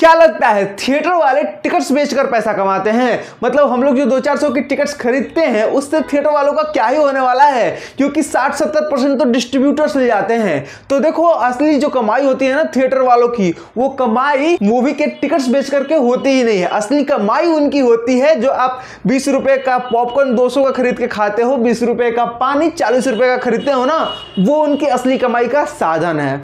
क्या लगता है थिएटर वाले टिकट्स बेचकर पैसा कमाते हैं? मतलब हम लोग जो दो चार सौ की टिकट्स खरीदते हैं, उससे थिएटर वालों का क्या ही होने वाला है? क्योंकि साठ सत्तर परसेंट तो डिस्ट्रीब्यूटर्स ले जाते हैं। तो देखो, असली जो कमाई होती है ना थिएटर वालों की, वो कमाई मूवी के टिकट्स बेच करके होती ही नहीं है। असली कमाई उनकी होती है जो आप बीस रुपए का पॉपकॉर्न दो सौ का खरीद के खाते हो, बीस रुपए का पानी, चालीस रुपए का खरीदते हो ना, वो उनकी असली कमाई का साधन है।